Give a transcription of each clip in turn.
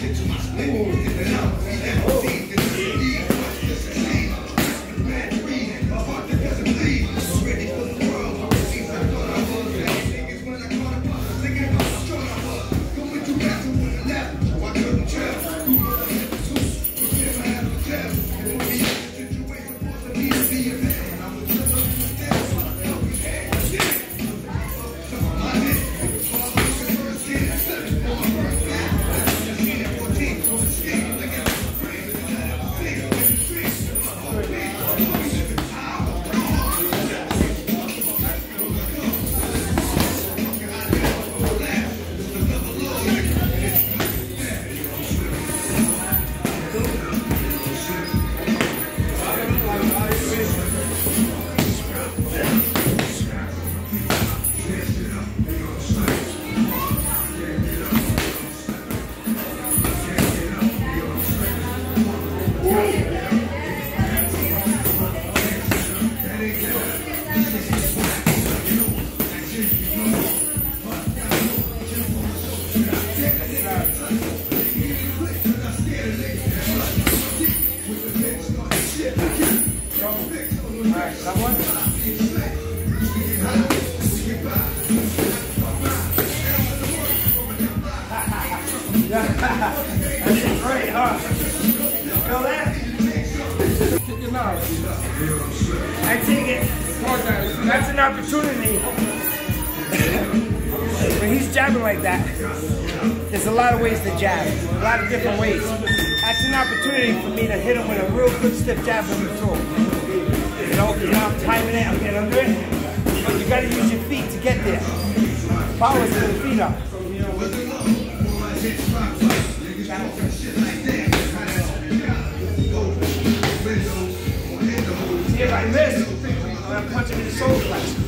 That's opportunity. when he's jabbing like that, there's a lot of ways to jab. A lot of different ways. That's an opportunity for me to hit him with a real good stiff jab from the throat. You know, know, I'm timing it, I'm getting under it. But you gotta use your feet to get there. Power's to the feet up. See if I miss, I'm gonna punch him in the solar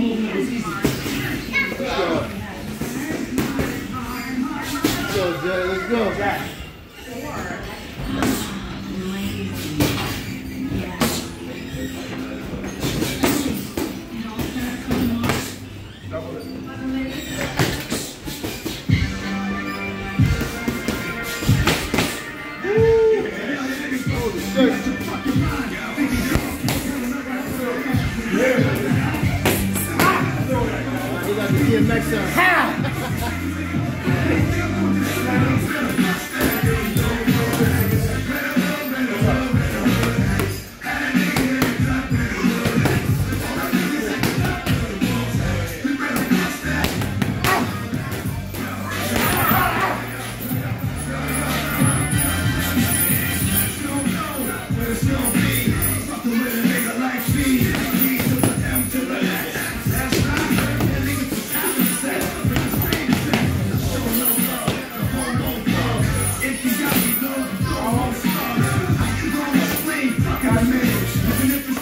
years ago, got the Open it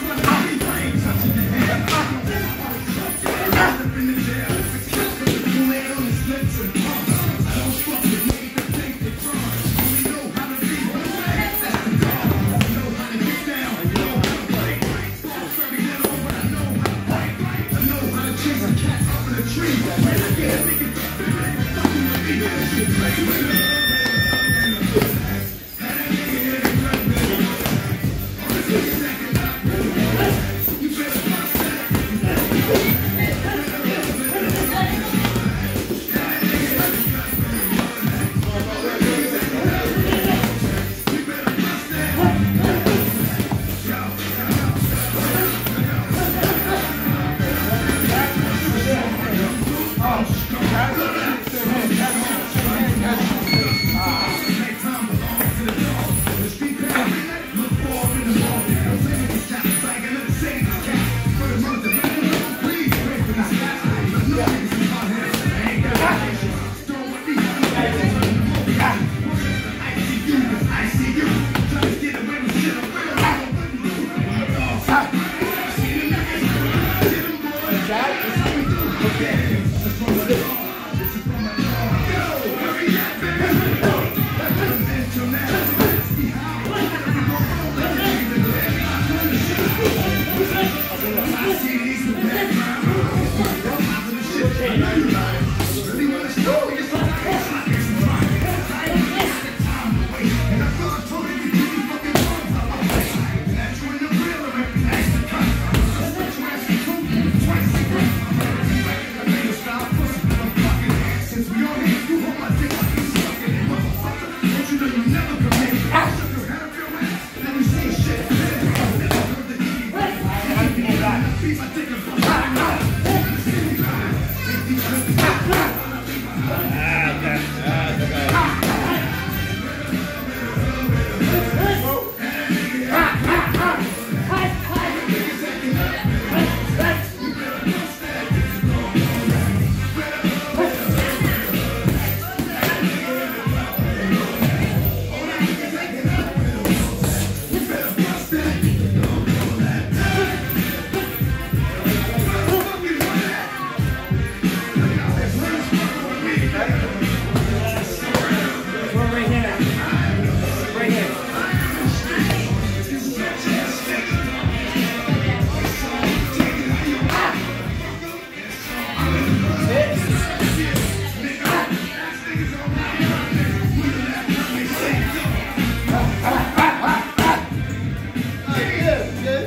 Woo!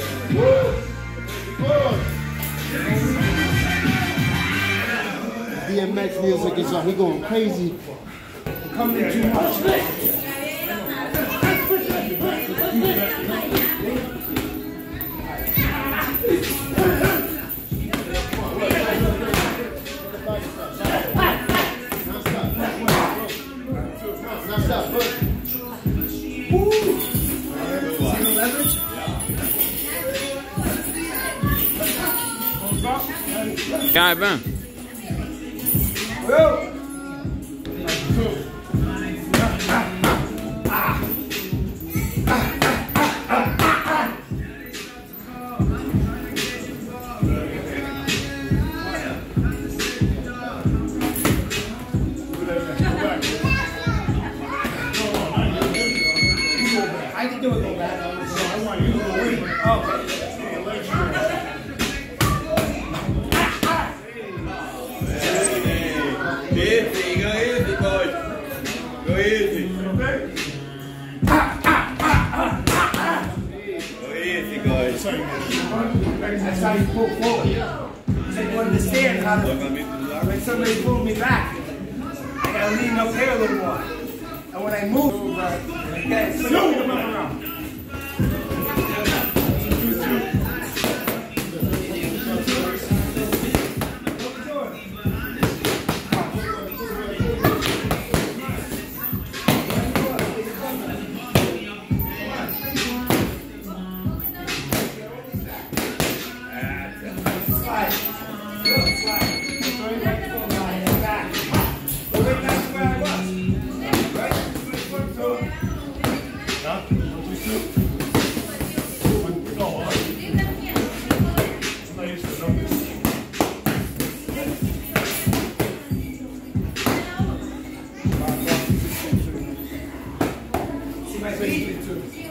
Woo! DMX music is on. He going crazy. Coming in too much. Now stop. Look. Kai, vem. I can do it go back. I want you to Okay. That's how you pull forward. So you understand how to, when somebody pull me back, I gotta lean up there a little more. And when I move, like that, so you come around. Please.